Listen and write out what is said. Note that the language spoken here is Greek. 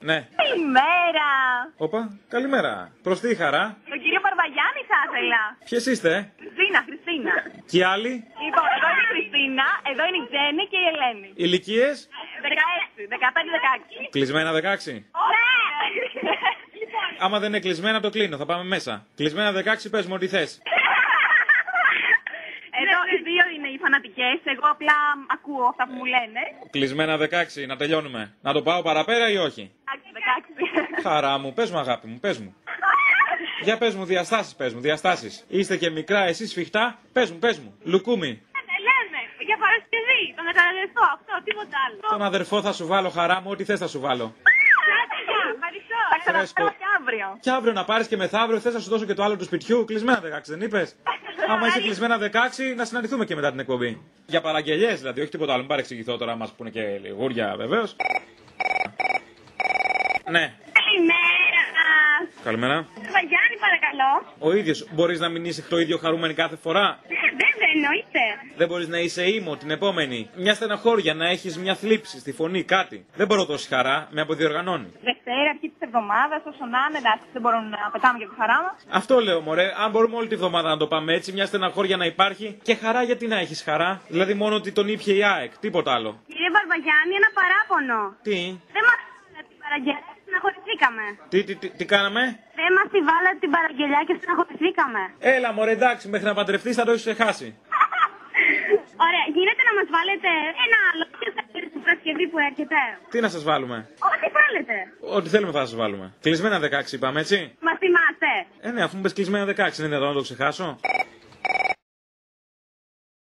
Ναι. Καλημέρα. Όπα, καλημέρα. Προς τι χαρά; Τον κύριο Παρβαγιάννη θα ήθελα. Ποιες είστε, ε; Χριστίνα, Χριστίνα. Και οι άλλοι; Λοιπόν, εδώ είναι η Χριστίνα, εδώ είναι η Τζέννη και η Ελένη. Ηλικίες; 16, 15-16. Κλεισμένα 16. Ναι! Άμα δεν είναι κλεισμένα, το κλείνω. Θα πάμε μέσα. Κλεισμένα 16, πες μου ό,τι θες. Εδώ οι δύο είναι οι φανατικές. Εγώ απλά ακούω αυτά που μου λένε. Κλεισμένα 16, να τελειώνουμε. Να το πάω παραπέρα ή όχι; 16. Χαρά μου, πες μου, αγάπη μου, πες μου. Για πες μου, διαστάσεις, πες μου, διαστάσεις. Είστε και μικρά, εσείς σφιχτά. Πες μου, πες μου. Λουκούμι. Λέμε, για Παρασκευή, τον εκαταδευτό, αυτό, τίποτα άλλο. Τον αδερφό θα σου βάλω, χαρά μου, ό,τι θες θα σου βάλω. Ευχαριστώ. Θα ξαναφέρω Φρέσκο. και αύριο. Και αύριο να πάρεις και μεθαύριο, θες να σου δώσω και το άλλο του σπιτιού. Κλεισμένα 16, δεν είπες; Άμα είσαι κλεισμένα 16, να συναντηθούμε και μετά την εκπομπή. Για παραγγελίε δηλαδή, όχι τίποτα άλλο. Μην παρεξηγηθώ τώρα, μας πούνε και λιγούρια βεβαίως. Ναι, Καλημέρα. Καλημέρα. Βαγιάννη, παρακαλώ. Ο ίδιος, μπορείς να μην είσαι το ίδιο χαρούμενη κάθε φορά; Βέβαια, εννοείται. Δεν μπορείς να είσαι ήμο την επόμενη; Μια στεναχώρια, να έχεις μια θλίψη στη φωνή, κάτι. Δεν μπορώ τόση χαρά, με αποδιοργανώνει. Δευτέρα, αρχή της εβδομάδας, όσο να είναι, εντάξει, δεν μπορούμε να πετάμε για τη χαρά μα. Αυτό λέω, μωρέ. Αν μπορούμε όλη τη βδομάδα να το πάμε έτσι, μια στεναχώρια να υπάρχει και χαρά, γιατί να έχεις χαρά; Δηλαδή μόνο ότι τον ήπια η ΑΕΚ, τίποτα άλλο. Κύριε Βαρβαγιάννη, ένα παράπονο. Τι, Δεν μας βάλατε την παραγγελιά και στεναχωρηθήκαμε. τι, τι, τι, τι κάναμε; Δεν μα τη βάλατε την παραγγελιά και στεναχωρηθήκαμε. Έλα, μωρέ, εντάξει, μέχρι να παντρευτείς θα το έχεις ξεχάσει. Ωραία, γίνεται να μας βάλετε ένα άλλο και θα την Παρασκευή που έρχεται; Τι να σας βάλουμε; Ό,τι θέλετε. Ό,τι θέλουμε θα σας βάλουμε. Κλεισμένα 16 είπαμε, έτσι; Μα θυμάστε. Ε, ναι, αφού μου πες κλεισμένα 16, είναι δυνατόν να το ξεχάσω.